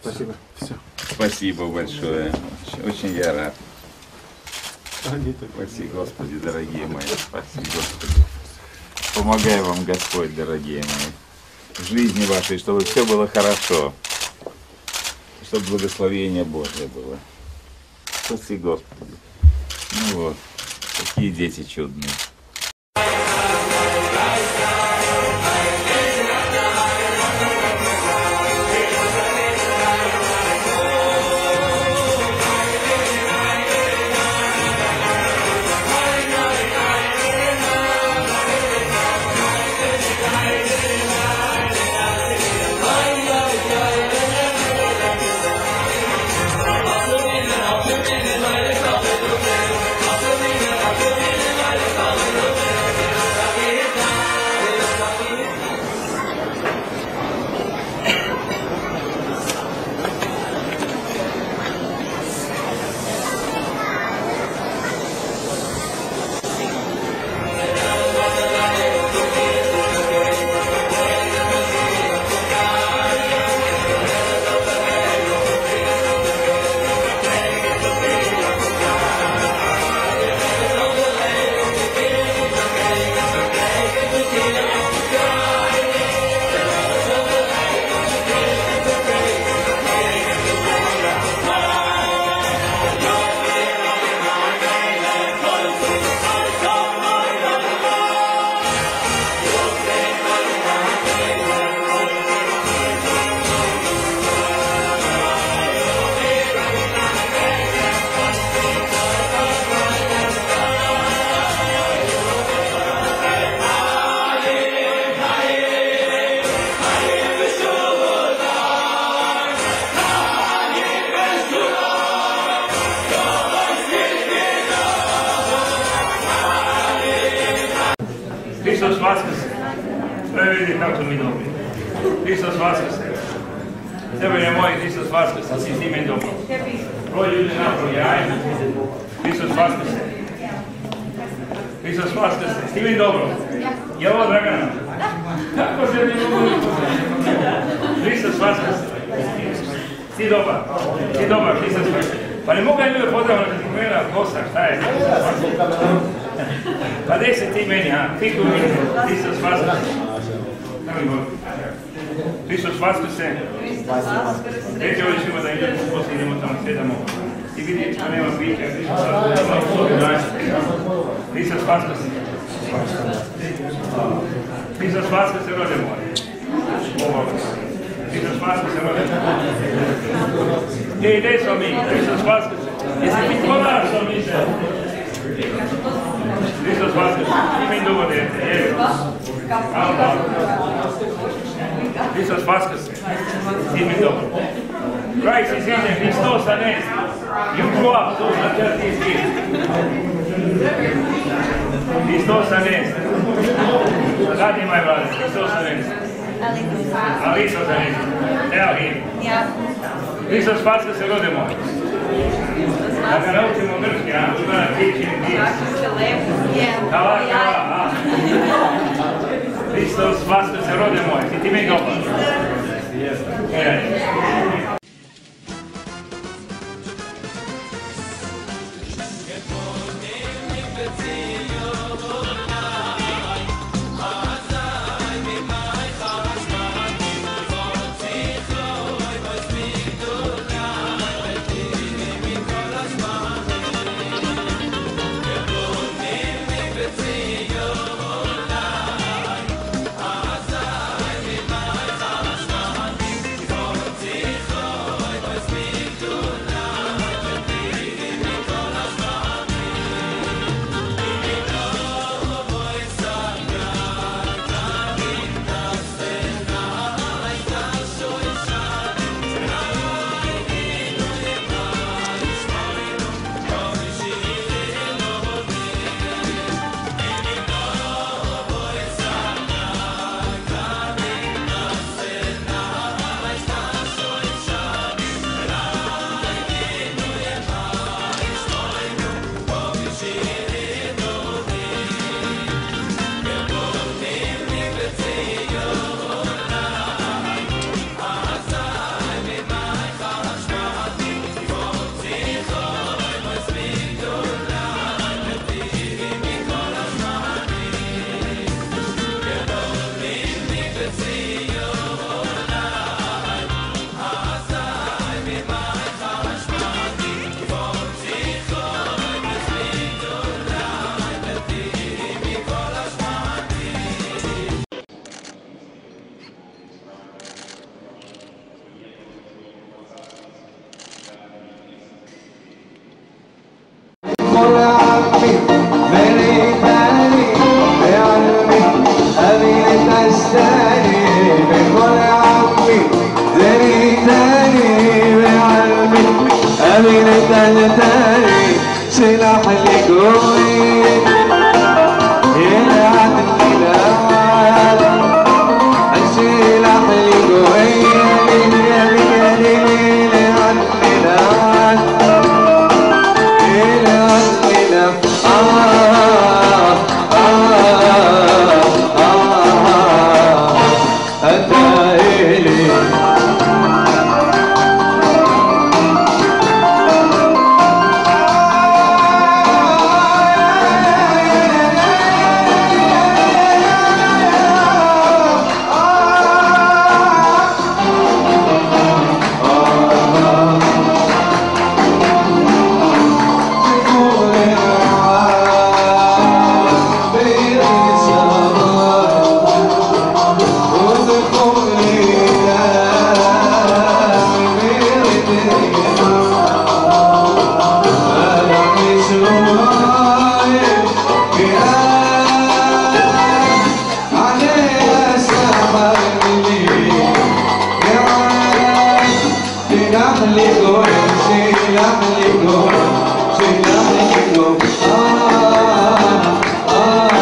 Спасибо. Все. Спасибо большое. Очень, я рад. Они так. Спаси, Господи, дорогие мои. Спаси, Господи. Помогай вам, Господь, дорогие мои. В жизни вашей, чтобы все было хорошо. Чтобы благословение Божье было. Спаси, Господи. Ну вот, какие дети чудные. Hristos Vaskrse. Sve vidi kako mi dobri. Hristos Vaskrse. Tebe je moj Hristos Vaskrse, si ti meni dobro. Broj ljudi napravi, ajme. Hristos Vaskrse. Hristos Vaskrse. Ti meni dobro. Je ovo Dragana? Kako se mi mogu Hristos Vaskrse. Ti dobar. Ti dobar, Hristos Vaskrse. Pa ne mogu ja ljude pozdraviti mena kosa, šta je? Pa gdje si ti meni, a? Ti meni, Hristos Vaskrse. Hristos Vaskrse. Reći ovdje ćemo da idemo poslije, idemo tamo, sjedamo. I vidi što nema pića, Hristos Vaskrse. Hristos Vaskrse. Hristos Vaskrse, rode moj. Ovo. Hristos Vaskrse, rode moj. Gdje ide smo mi? Hristos Vaskrse. Jesi ti mi se? Hristos Vaskrse. Ime dovode. Hristos Vaskrse. Ime dobro. Christ is in there. Hristos anest. You grow up, those are just his gifts. Hristos anest. Zadnji moj vlade. Hristos anest. Hristos anest. Evo him. Hristos Vaskrse, rode moj. Da ga naučimo grčki, a? We're gonna teach him this. Kava, kava, a? Hristos Vaskrse, rode moj. Si ti meni dobar? Oh. Ah, ah, ah.